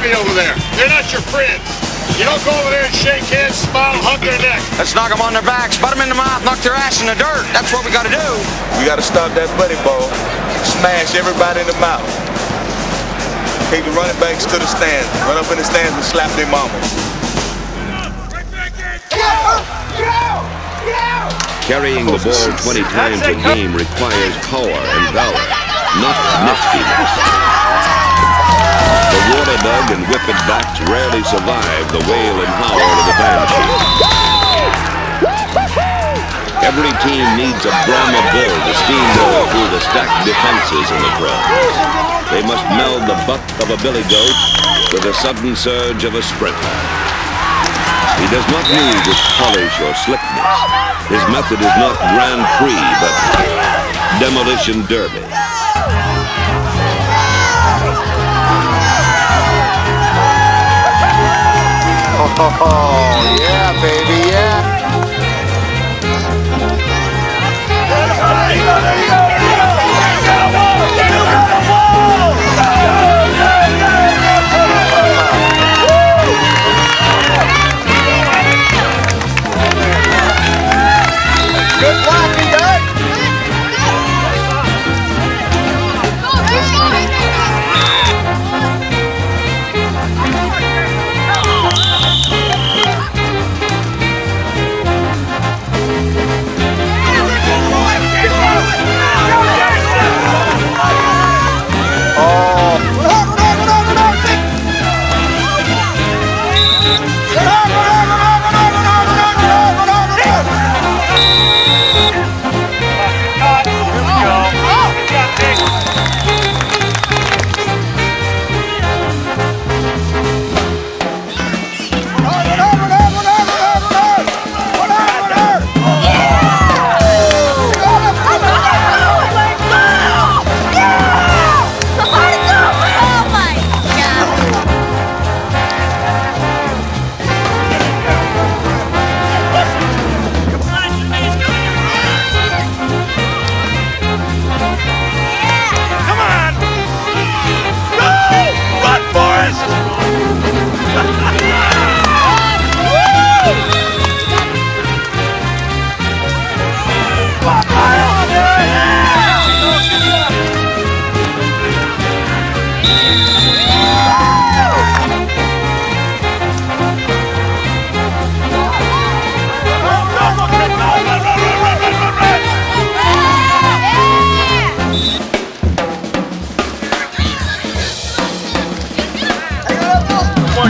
enemy over there. They're not your friends. You don't go over there and shake hands, smile, hug their neck. Let's knock them on their backs, butt them in the mouth, knock their ass in the dirt. That's what we gotta do. We gotta stop that buddy ball. Smash everybody in the mouth. Take the running backs to the stands. Run up in the stands and slap their mama. Carrying the ball 20 times a game requires power and valor, not niftiness. Dog and whippet backs rarely survive the wail and howl of the banshee. Every team needs a Brahma bull to steamroll through the stacked defenses in the crowd. They must meld the buck of a billy goat with the sudden surge of a sprinter. He does not need with polish or slickness. His method is not Grand Prix, but demolition derby. Oh,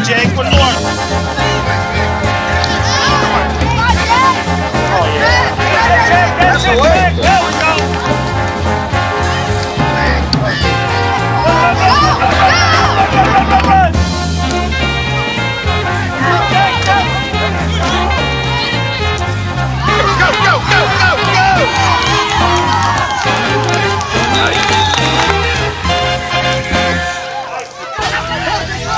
More, Jake. One more. Oh, That's way. There we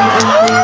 You.